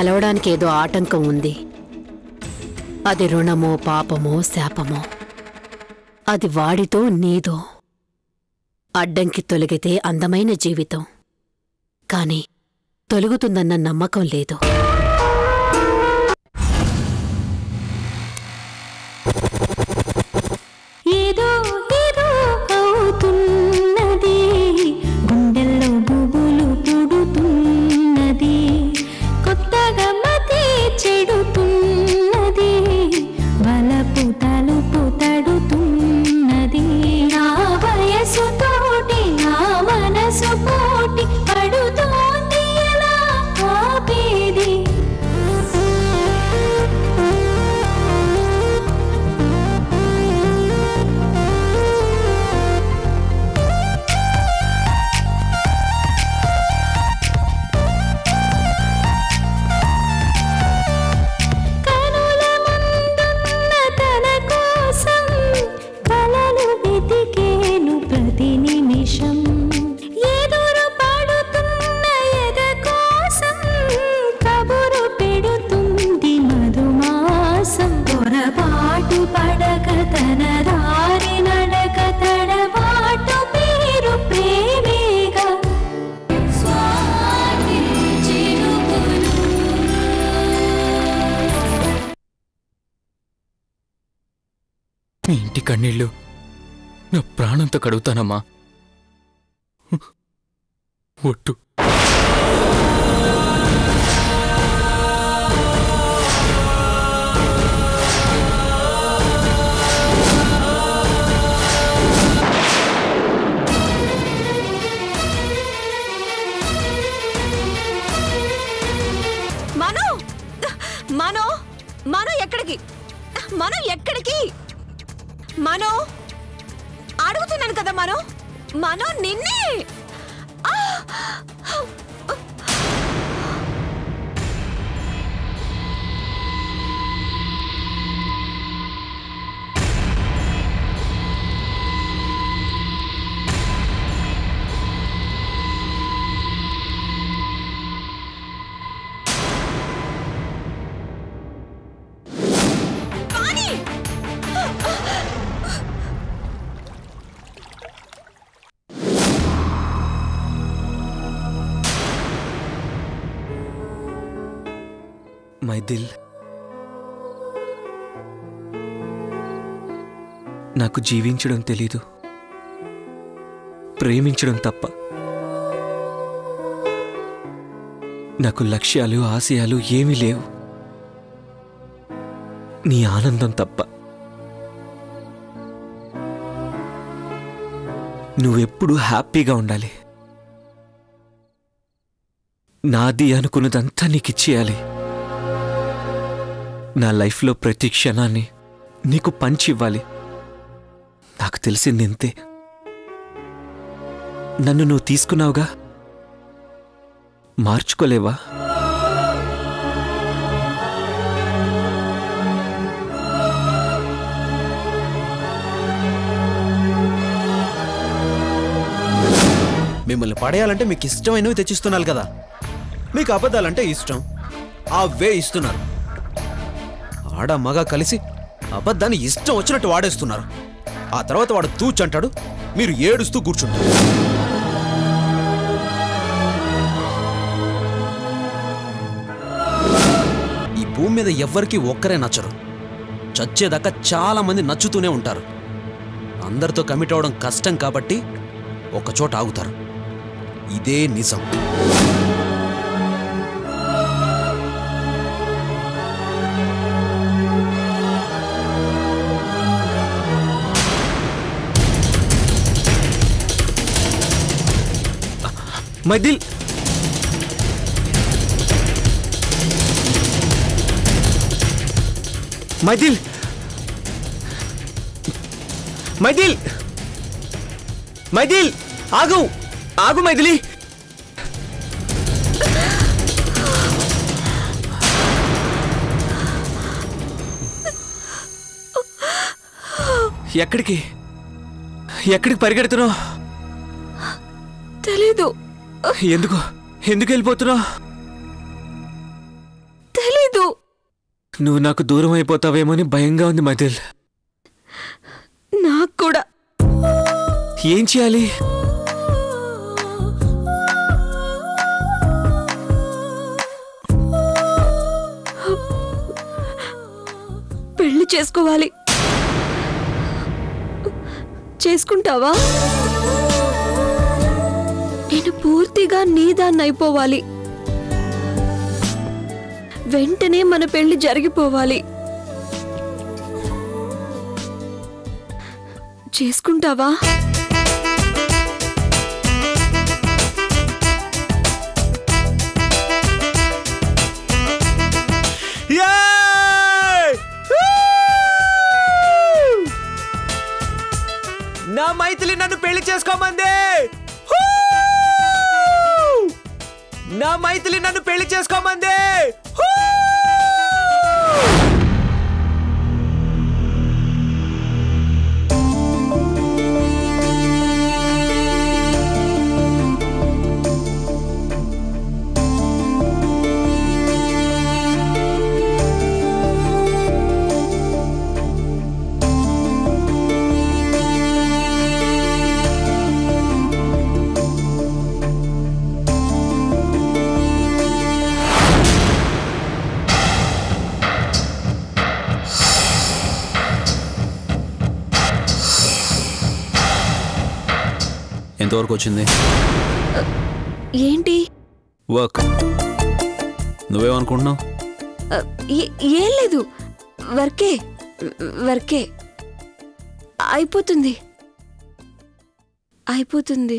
కలవడానికి ఏదో ఆటంకం ఉంది. అది రుణమో పాపమో శాపమో. అది వాడితో నీదో అడ్డంకి తొలగితే అందమైన జీవితం. కాని తొలుగుతుందన్న నమ్మకం లేదు. నీ ఇంటి కన్నీళ్ళు. నా ప్రాణంతో కడుగుతానమ్మా. ఒట్టు. మనో! మనో ఎక్కడికి? మనం ఎక్కడికి? మనో? అడుగుతున్నాను కదా మనో? మనో నిన్నే! దిల్. నాకు జీవించడం తెలీదు. ప్రేమించడం తప్ప. నాకు లక్ష్యాలు ఆశయాలు ఏమీ లేవు. నీ ఆనందం తప్ప. నువ్వెప్పుడు హ్యాపీగా ఉండాలి. నాది అనుకున్నదంతా నీకిచ్చేయాలి. నా లైఫ్లో ప్రతి క్షణాన్ని నీకు పంచి ఇవ్వాలి. నాకు తెలిసింది ఇంతే. నన్ను నువ్వు తీసుకున్నావుగా? మార్చుకోలేవా? మిమ్మల్ని పడేయాలంటే మీకు ఇష్టమైనవి తెచ్చిస్తున్నారు కదా. మీకు అబద్ధాలంటే ఇష్టం. అవే ఇస్తున్నారు. ఆడ మగ కలిసి అబద్ధాన్ని ఇష్టం వచ్చినట్టు వాడేస్తున్నారు. ఆ తర్వాత వాడు తూచంటాడు మీరు ఏడుస్తూ కూర్చుంటారు. ఈ భూమి మీద ఎవ్వరికీ ఒక్కరే నచ్చరు. చచ్చేదాకా చాలామంది నచ్చుతూనే ఉంటారు. అందరితో కమిట్ అవడం కష్టం కాబట్టి ఒకచోట ఆగుతారు. ఇదే నిజం. మైదిల్ మైదిల్ మైదిల్ మైదిల్ ఆగు ఆగు మైథిలి ఎక్కడికి? ఎక్కడికి పరిగెడుతున్నావు? తెలీదు ఎందుకు? ఎందుకు వెళ్ళిపోతున్నావు? నువ్వు నాకు దూరం అయిపోతావేమోని భయంగా ఉంది మదిల్. నాకు కూడా. ఏం చేయాలి? పెళ్ళి చేసుకోవాలి. చేసుకుంటావా? నేను పూర్తిగా నీదాన్ని అయిపోవాలి వెంటనే మన పెళ్ళి జరిగిపోవాలి. చేసుకుంటావా? నా మైథిలి నన్ను పెళ్ళి చేసుకోమందే! నా మైథిలి నన్ను పెళ్ళి చేసుకోమంది. ఎంతవరకు వచ్చింది? ఏంటి? వర్క్. నువ్వేమనుకుంటున్నావు? ఏం లేదు. వర్కే. వర్కే. అయిపోతుంది. అయిపోతుంది.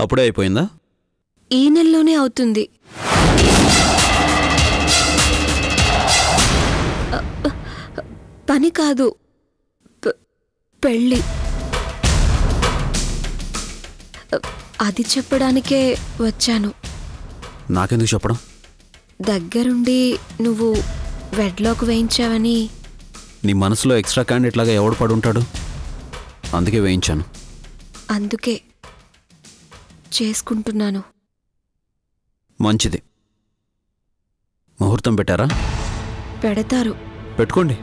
అప్పుడే అయిపోయిందా? ఈ నెలలోనే అవుతుంది. పని కాదు. పెళ్ళి. అది చెప్పడానికే వచ్చాను. నాకెందుకు చెప్పడం? దగ్గరుండి నువ్వు వెడ్లోకి వేయించావని. నీ మనసులో ఎక్స్ట్రా క్యాండిడేట్ లాగా ఎవడు పడి ఉంటాడు అందుకే వేయించాను. అందుకే. చేసుకుంటున్నాను. మంచిది. ముహూర్తం పెట్టారా? పెడతారు. పెట్టుకోండి.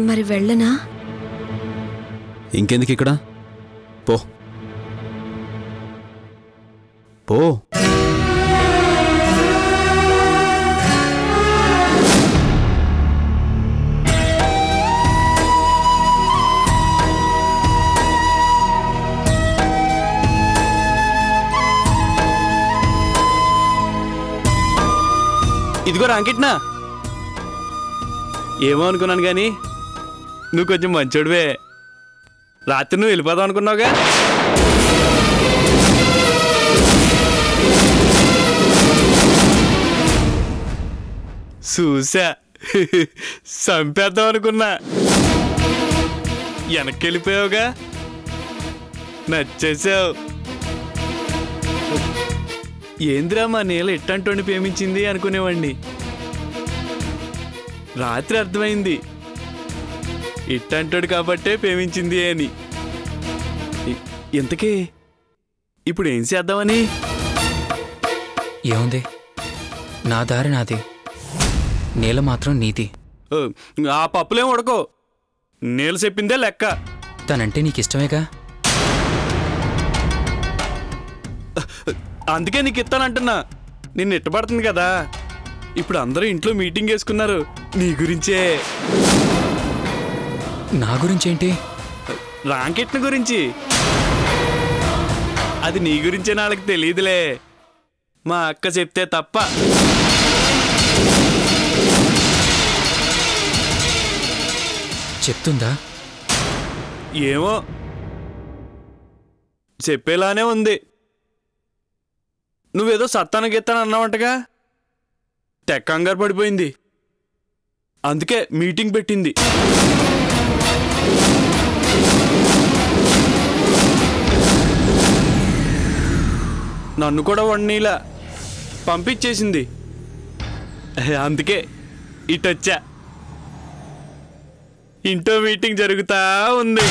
మరి వెళ్ళనా? ఇంకెందుకు ఇక్కడ పో. పో. ఇదిగో రాంకిట్నా. ఏమో అనుకున్నాను కానీ నువ్వు కొంచెం మంచోడివే. రాత్రి నువ్వు వెళ్ళిపోదాం అనుకున్నావుగా? చూసా చంపేద్దాం అనుకున్నా. వెనక్కి వెళ్ళిపోయావుగా నచ్చేసావు ఏంద్రా మా నీళ్ళ ఇట్టంటోని ప్రేమించింది అనుకునేవాడిని రాత్రి అర్థమైంది. ఇట్టంటాడు కాబట్టే ప్రేమించింది అని. ఇంతకీ ఇప్పుడు ఏం చేద్దామని? ఏముంది? నా దారి నాది. నేల మాత్రం నీది. ఆ పప్పులేం ఉడకో. నీళ్ళు చెప్పిందే లెక్క. తనంటే నీకు ఇష్టమేగా అందుకే నీకు ఇస్తానంటున్నా నిన్ను ఇట్టబడుతుంది కదా. ఇప్పుడు అందరూ ఇంట్లో మీటింగ్ వేసుకున్నారు. నీ గురించే. నా గురించేంటి? రాంకెట్న గురించి. అది నీ గురించే వాళ్ళకి తెలియదులే మా అక్క చెప్తే తప్ప. చెప్తుందా? ఏమో. చెప్పేలానే ఉంది. నువ్వేదో సత్తాను గీత్తాను అన్నావంటగా? తెక్క కంగారు పడిపోయింది. అందుకే మీటింగ్ పెట్టింది. నన్ను కూడా వండనీలా పంపించేసింది. అందుకే ఇటొచ్చా. ఇంటో మీటింగ్ జరుగుతా ఉంది.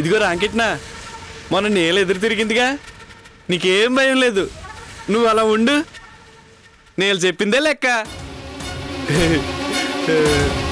ఇదిగో రాంకిట్నా మొన్న నేల ఎదురు తిరిగిందిగా. నీకేం భయం లేదు. నువ్వు అలా ఉండు. నేను చెప్పిందే లెక్క.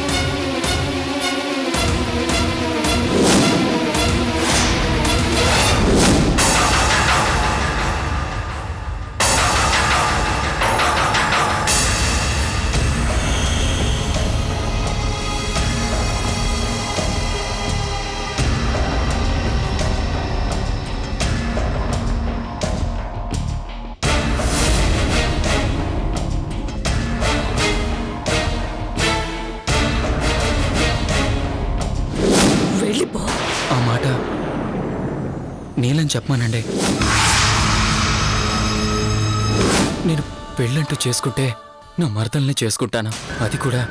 చెప్పమానండి. నేను పెళ్ళంటూ చేసుకుంటే నా మరదల్ని చేసుకుంటానా? అది కూడా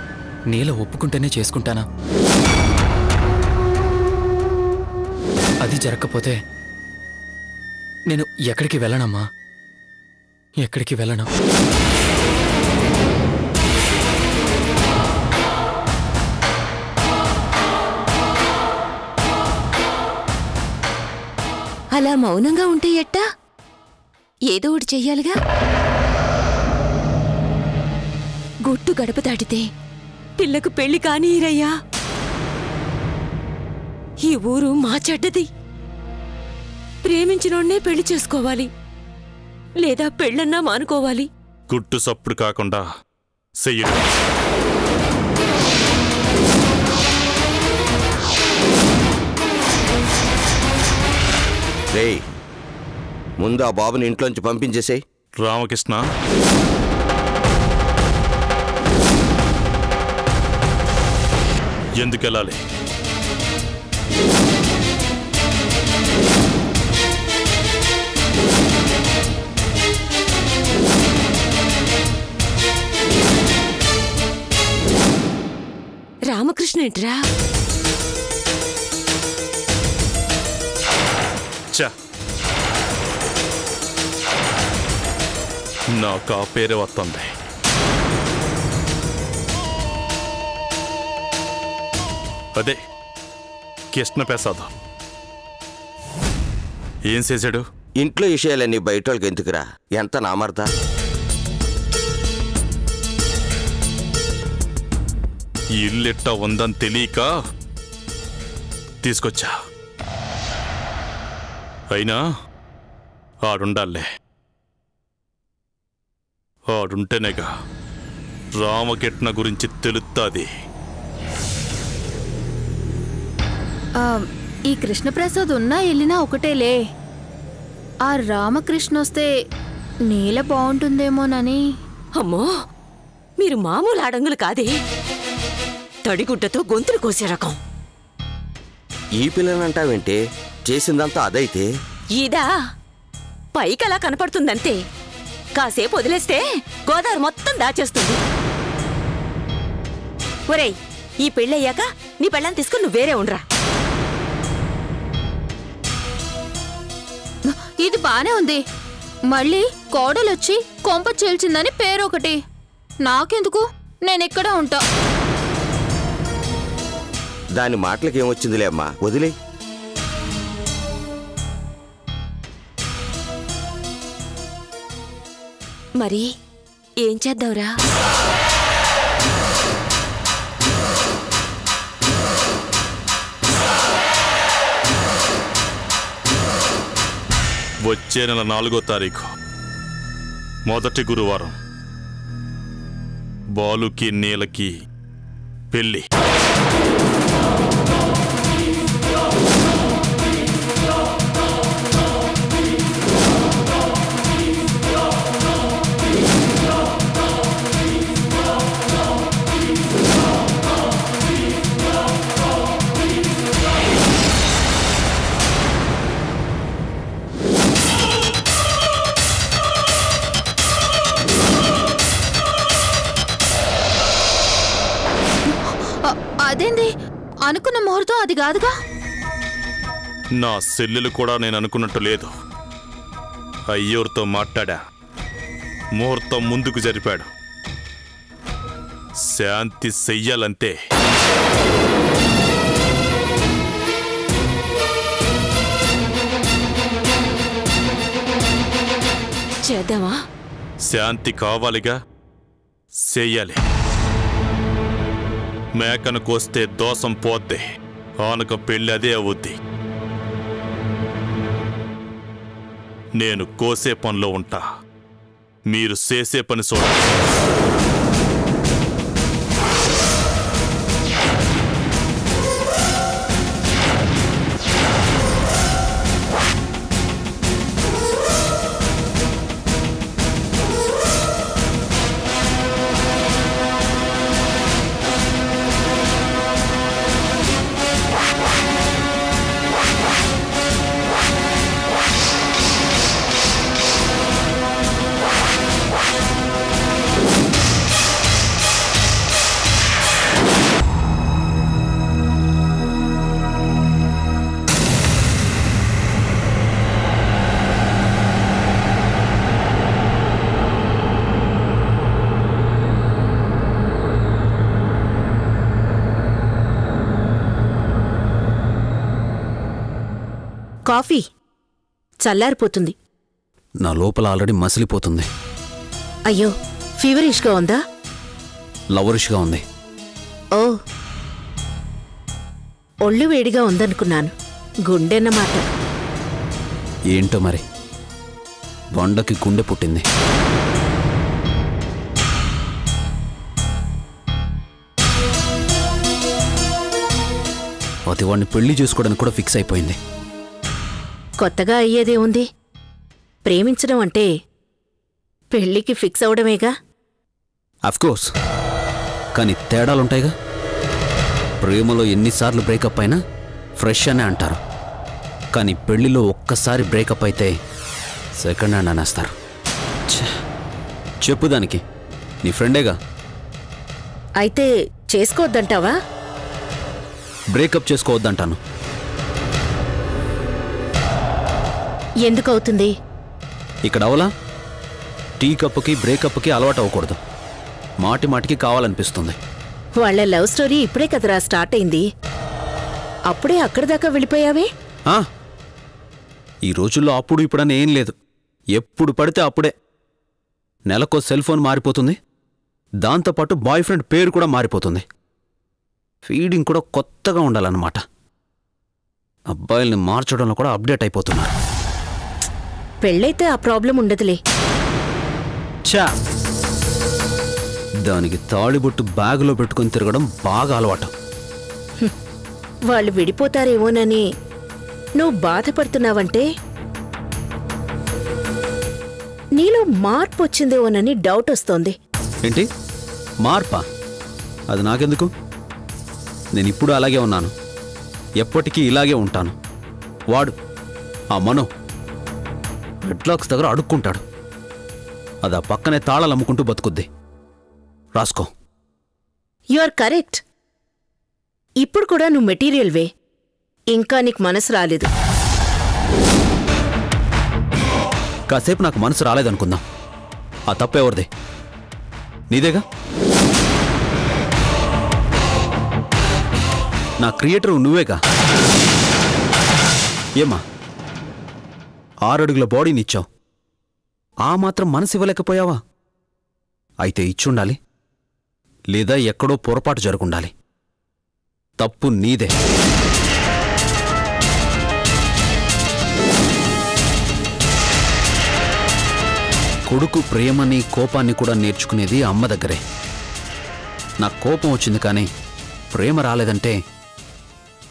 నీల ఒప్పుకుంటేనే చేసుకుంటానా? అది జరగకపోతే నేను ఎక్కడికి వెళ్ళనమ్మా? ఎక్కడికి వెళ్ళను? అలా మౌనంగా ఉంటే ఎట్టా? ఏదో ఒకటి చెయ్యాలిగా. గుట్టు గడప దాటితే పిల్లకు పెళ్ళి కానీరయ్యా. ఈ ఊరు మా చెడ్డది. ప్రేమించినోడ్నే పెళ్ళి చేసుకోవాలి. లేదా పెళ్ళన్నా మానుకోవాలి. గుట్టు సప్పుడు కాకుండా చెయ్యడు. రేయ్ ముందు ఆ బాబుని ఇంట్లోంచి పంపించేసేయ్. రామకృష్ణ. ఎందుకెళ్ళాలి? రామకృష్ణ ఏంట్రా చ నాకు ఆ పేరే వస్తుంది అదే కృష్ణ ప్రసాద్ ఏం చేశాడు? ఇంట్లో విషయాలన్నీ బయట వాళ్ళకి ఎందుకురా? ఎంత నామర్దా ఈ ఇల్లు ఎట్టా ఉందని తెలియక తీసుకొచ్చా? అయినా ఆడుండాలే ఆడుంటేనేగా రామకిట్న గురించి తెలుస్తుంది ఈ కృష్ణప్రసాద్ ఉన్నా వెళ్ళినా ఒకటేలే. ఆ రామకృష్ణ వస్తే నీల బాగుంటుందేమోనని అమ్మో మీరు మామూలు ఆడంగులు కాదే. తడిగుడ్డతో గొంతులు కోసే రకం. ఈ పిల్లనంటావేంటి? చేసిందంతా అదైతే? ఇదా? పైకలా కనపడుతుందంతే. కాసేపు వదిలేస్తే గోదావరి మొత్తం దాచేస్తుంది. ఒరేయ్ ఈ పెళ్ళయ్యాక నీ పెళ్ళాన్ని తీసుకుని నువ్వు వేరే ఉండరా. ఇది బానే ఉంది. మళ్ళీ కోడలొచ్చి కొంప చీల్చిందని పేరొకటి. నాకెందుకు? నేనిక్కడే ఉంటా. దాని మాటలకి ఏమొచ్చిందిలే అమ్మా? వదిలే. మరి ఏం చేద్దావురా వచ్చే నెల నాలుగో తారీఖు. మొదటి గురువారం. బాలుకి నీలకి పెళ్ళి. అనుకున్న ముహూర్తం అది కాదుగా? నా సెల్లెలు కూడా నేను అనుకున్నట్టు లేదు. అయ్యూరితో మాట్లాడా. ముహూర్తం ముందుకు జరిపాడు. శాంతి చెయ్యాలంతే చేద్దామా? శాంతి కావాలిగా చెయ్యాలి మేకను కోస్తే దోషం పోద్ది. ఆనక పెళ్ళి అదే అవుద్ది. నేను కోసే పనిలో ఉంటా. మీరు చేసే పని చూడండి. కాఫీ చల్లారిపోతుంది. నా లోపల ఆల్రెడీ మసిలిపోతుంది. అయ్యో ఫీవరిష్గా ఉందా? లవరిష్గా ఉంది. ఓ ఒళ్ళు వేడిగా ఉందనుకున్నాను. గుండెన్నమాట ఏంటో మరి? బొండకి గుండె పుట్టింది. అది వాడిని పెళ్ళి చేసుకోవడానికి కూడా ఫిక్స్ అయిపోయింది. కొత్తగా అయ్యేదే ఉంది. ప్రేమించడం అంటే పెళ్ళికి ఫిక్స్ అవడమేగా? కోర్స్ కానీ తేడాలుంటాయిగా? ప్రేమలో ఎన్నిసార్లు బ్రేకప్ అయినా ఫ్రెష్ అనే అంటారు. కానీ పెళ్ళిలో ఒక్కసారి బ్రేకప్ అయితే సెకండ్ హ్యాండ్ అనేస్తారు! చెప్పు దానికి. నీ ఫ్రెండేగా అయితే చేసుకోవద్దంటావా? బ్రేకప్ చేసుకోవద్దంటాను. ఎందుకవుతుంది? ఇక్కడ అవలా? టీ కప్పుకి బ్రేకప్కి అలవాటు అవ్వకూడదు. మాటి మాటికి కావాలనిపిస్తుంది. వాళ్ళ లవ్ స్టోరీ ఇప్పుడే కదరా స్టార్ట్ అయింది. అప్పుడే అక్కడి దాకా వెళ్ళిపోయావే? ఆ, ఈ రోజుల్లో అప్పుడు ఇప్పుడని ఏం లేదు. ఎప్పుడు పడితే అప్పుడే. నెలకో సెల్ ఫోన్ మారిపోతుంది. దాంతోపాటు బాయ్ ఫ్రెండ్ పేరు కూడా మారిపోతుంది. ఫీడింగ్ కూడా కొత్తగా ఉండాలన్నమాట. అబ్బాయిల్ని మార్చడంలో కూడా అప్డేట్ అయిపోతున్నారు. పెళ్ళైతే ఆ ప్రాబ్లం ఉండదులే. దానికి తాళిబొట్టు బ్యాగులో పెట్టుకొని తిరగడం బాగా అలవాటు. వాళ్ళు విడిపోతారేమోనని నువ్వు బాధపడుతున్నావంటే? నీలో మార్పు వచ్చిందేమోనని డౌట్ వస్తోంది. ఏంటి? మార్పా? అది నాకెందుకు? నేను ఇప్పుడు అలాగే ఉన్నాను. ఎప్పటికీ ఇలాగే ఉంటాను. వాడు ఆ మనో హెడ్లాక్స్ దగ్గర అడుక్కుంటాడు. అది ఆ పక్కనే తాళాలు అమ్ముకుంటూ బతుకుద్ది. రాసుకో. యు ఆర్ కరెక్ట్ ఇప్పుడు కూడా నువ్వు మెటీరియల్ వే. ఇంకా నీకు మనసు రాలేదు. కాసేపు నాకు మనసు రాలేదనుకుందాం. ఆ తప్పు ఎవరిది? నీదేగా? నా క్రియేటర్ నువ్వేగా? ఏమా ఆరడుగుల బాడీనిచ్చావు ఆ మాత్రం మనసు ఇవ్వలేకపోయావా అయితే ఇచ్చుండాలి. లేదా ఎక్కడో పొరపాటు జరుగుండాలి. తప్పు నీదే. కొడుకు ప్రేమని కోపాన్ని కూడా నేర్చుకునేది అమ్మ దగ్గరే. నాకు కోపం వచ్చింది కానీ ప్రేమ రాలేదంటే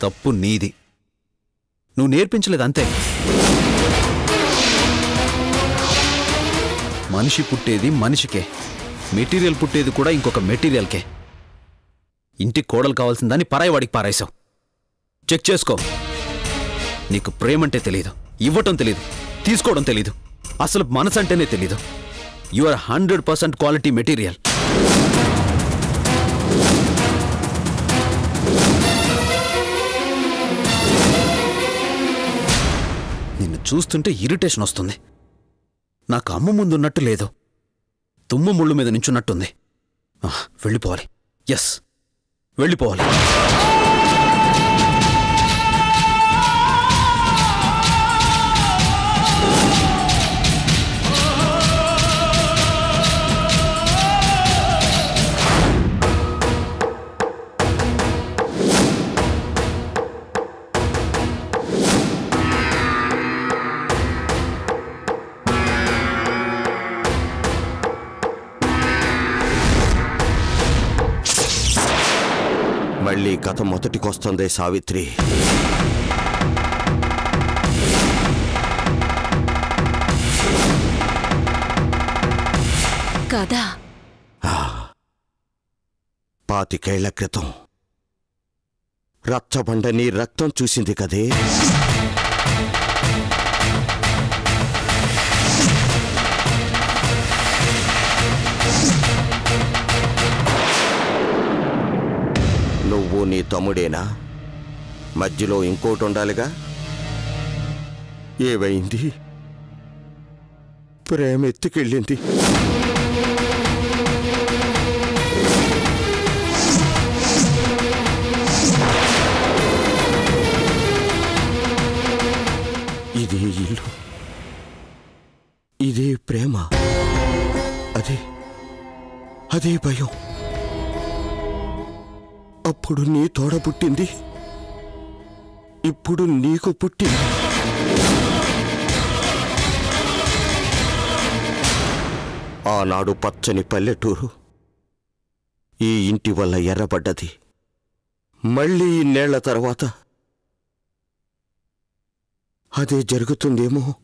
తప్పు నీది. నువ్వు నేర్పించలేదు మనిషి పుట్టేది మనిషికే. మెటీరియల్ పుట్టేది కూడా ఇంకొక మెటీరియల్కే. ఇంటికి కోడలు కావాల్సిందని దాన్ని పరాయివాడికి పారేశావు. చెక్ చేసుకో. నీకు ప్రేమంటే తెలియదు ఇవ్వటం తెలియదు తీసుకోవడం తెలీదు అసలు మనసు అంటేనే తెలీదు your hundred percent quality material నిన్ను చూస్తుంటే ఇరిటేషన్ వస్తుంది. నాకు అమ్మ ముందున్నట్టు లేదు. తుమ్మ ముళ్ళు మీద నించున్నట్టుంది. వెళ్ళిపోవాలి. ఎస్. వెళ్ళిపోవాలి. మళ్ళీ కథ మొదటికొస్తుంది సావిత్రి. కదా. పాతికేళ్ళ క్రితం రచ్చబండ నీ రక్తం చూసింది కదే? నీ తమ్ముడేనా? మధ్యలో ఇంకోటి ఉండాలిగా ఏవైంది? ప్రేమ ఎత్తుకెళ్ళింది ఇదే ఇల్లు. ఇదే ప్రేమ. అదే. అదే భయం. అప్పుడు నీ తోడ పుట్టింది. ఇప్పుడు నీకు పుట్టింది. ఆనాడు పచ్చని పల్లెటూరు ఈ ఇంటి వల్ల ఎర్రబడ్డది. మళ్ళీ ఇన్నేళ్ళ తర్వాత అదే జరుగుతుందేమో.